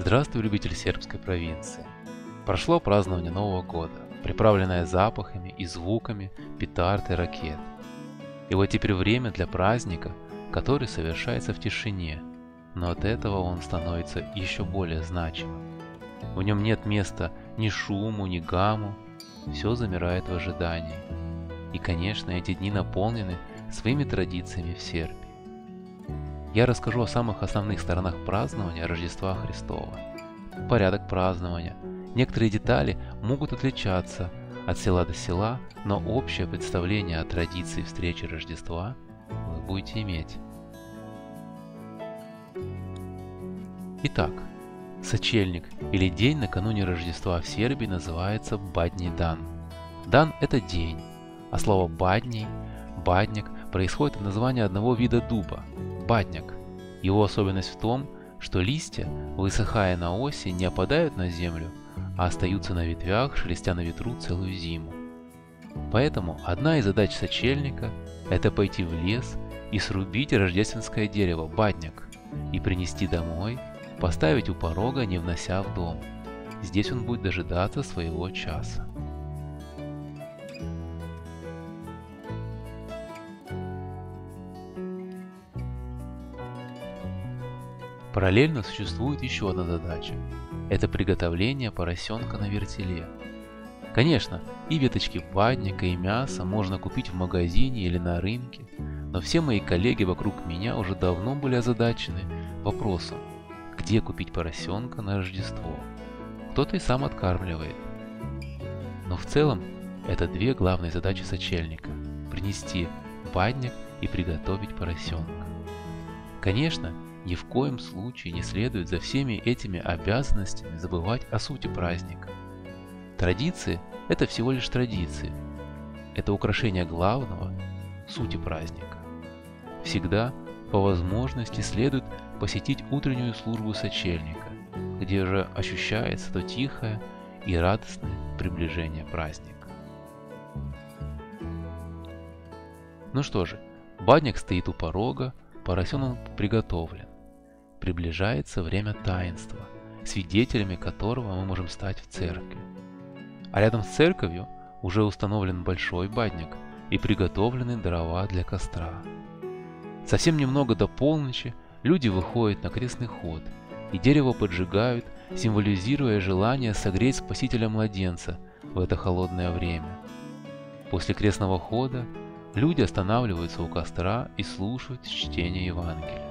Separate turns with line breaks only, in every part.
Здравствуй, любитель сербской провинции. Прошло празднование Нового года, приправленное запахами и звуками петард и ракет. И вот теперь время для праздника, который совершается в тишине, но от этого он становится еще более значимым. В нем нет места ни шуму, ни гамму, все замирает в ожидании. И, конечно, эти дни наполнены своими традициями в Сербии. Я расскажу о самых основных сторонах празднования Рождества Христова. Порядок празднования. Некоторые детали могут отличаться от села до села, но общее представление о традиции встречи Рождества вы будете иметь. Итак, сочельник или день накануне Рождества в Сербии называется Бадний Дан. Дан – это день, а слово «бадний» – «бадник» происходит от названия одного вида дуба – бадняк. Его особенность в том, что листья, высыхая на осень, не опадают на землю, а остаются на ветвях, шелестя на ветру целую зиму. Поэтому одна из задач сочельника – это пойти в лес и срубить рождественское дерево, бадняк, и принести домой, поставить у порога, не внося в дом. Здесь он будет дожидаться своего часа. Параллельно существует еще одна задача. Это приготовление поросенка на вертеле. Конечно, и веточки бадника, и мясо можно купить в магазине или на рынке, но все мои коллеги вокруг меня уже давно были озадачены вопросом, где купить поросенка на Рождество. Кто-то и сам откармливает. Но в целом это две главные задачи сочельника – принести бадник и приготовить поросенка. Конечно, ни в коем случае не следует за всеми этими обязанностями забывать о сути праздника. Традиции – это всего лишь традиции. Это украшение главного – сути праздника. Всегда, по возможности, следует посетить утреннюю службу сочельника, где же ощущается то тихое и радостное приближение праздника. Ну что же, бадник стоит у порога, поросенок приготовлен. Приближается время таинства, свидетелями которого мы можем стать в церкви. А рядом с церковью уже установлен большой бадник и приготовлены дрова для костра. Совсем немного до полночи люди выходят на крестный ход и дерево поджигают, символизируя желание согреть спасителя младенца в это холодное время. После крестного хода люди останавливаются у костра и слушают чтение Евангелия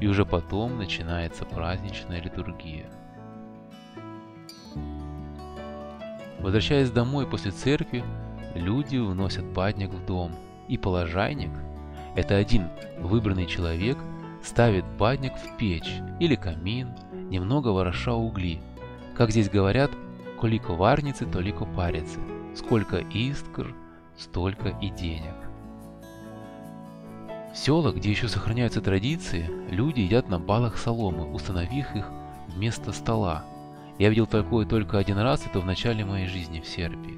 и уже потом начинается праздничная литургия. Возвращаясь домой после церкви, люди вносят падник в дом, и положайник – это один выбранный человек ставит падник в печь или камин, немного вороша угли. Как здесь говорят, колико варницы, толико парицы, сколько искр, столько и денег. В селах, где еще сохраняются традиции, люди едят на балах соломы, установив их вместо стола. Я видел такое только один раз, это в начале моей жизни в Сербии.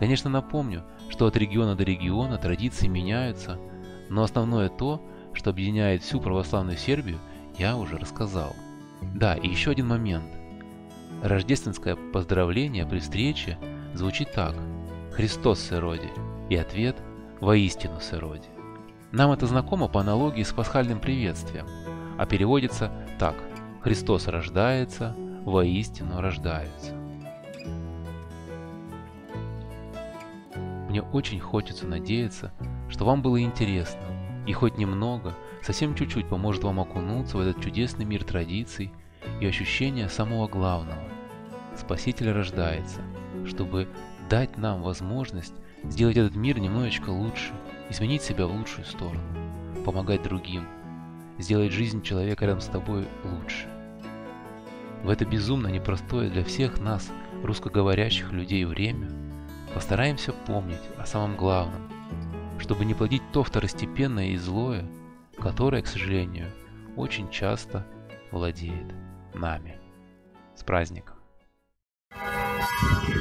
Конечно, напомню, что от региона до региона традиции меняются, но основное то, что объединяет всю православную Сербию, я уже рассказал. Да, и еще один момент. Рождественское поздравление при встрече звучит так. Христос сыроди. И ответ «Воистину сыроди». Нам это знакомо по аналогии с пасхальным приветствием, а переводится так «Христос рождается, воистину рождается». Мне очень хочется надеяться, что вам было интересно, и хоть немного, совсем чуть-чуть поможет вам окунуться в этот чудесный мир традиций и ощущения самого главного. Спаситель рождается, чтобы дать нам возможность сделать этот мир немножечко лучше – изменить себя в лучшую сторону, помогать другим, сделать жизнь человека рядом с тобой лучше. В это безумно непростое для всех нас, русскоговорящих людей, время, постараемся помнить о самом главном, чтобы не плодить то второстепенное и злое, которое, к сожалению, очень часто владеет нами. С праздником! Thank you.